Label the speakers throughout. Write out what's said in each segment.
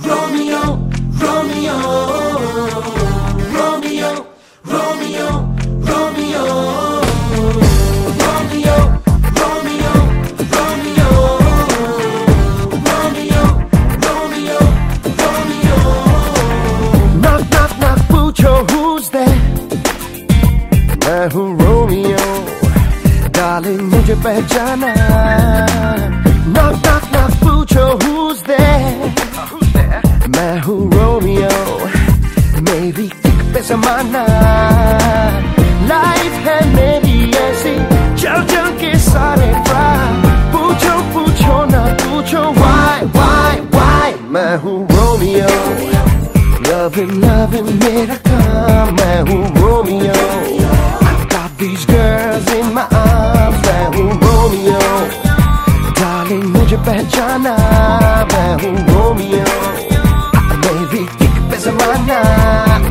Speaker 1: Romeo, Romeo, Romeo, Romeo, Romeo.
Speaker 2: मैं हूँ Romeo darling मुझे पहचाना मेरी किक पे समाना लाइफ है मेरी ऐसी चल चल के सारे ट्राई पूछो पूछो ना पूछो why why why मैं हूँ रोमियो Loving, loving मेरा काम मैं हूँ Romeo I've got these girls in my arms मैं हूँ रोमियो Darling मुझे पहचाना मैं हूँ रोमियो मेरी mana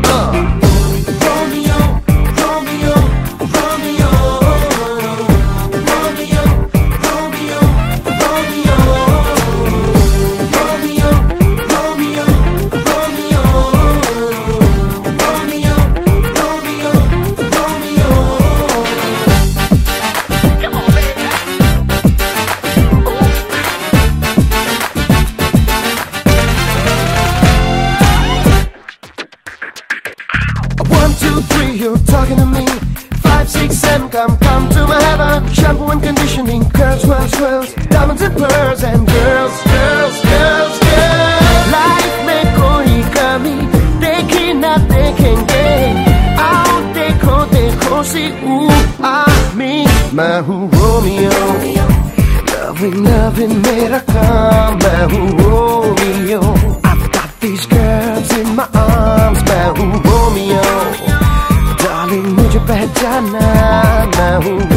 Speaker 2: You talking to me? Five, six, seven, come, come to my heaven. Shampoo and conditioning, curls, swirls, swirls Diamonds and pearls and girls, girls, girls, girls. Life mein koi kami Dekhi na dekhenge Aao dekho, dekho si aami Main hu Romeo. Loving, loving mera kaam Main Romeo. I've got these girls in my arms. पहचाना मैं हूँ।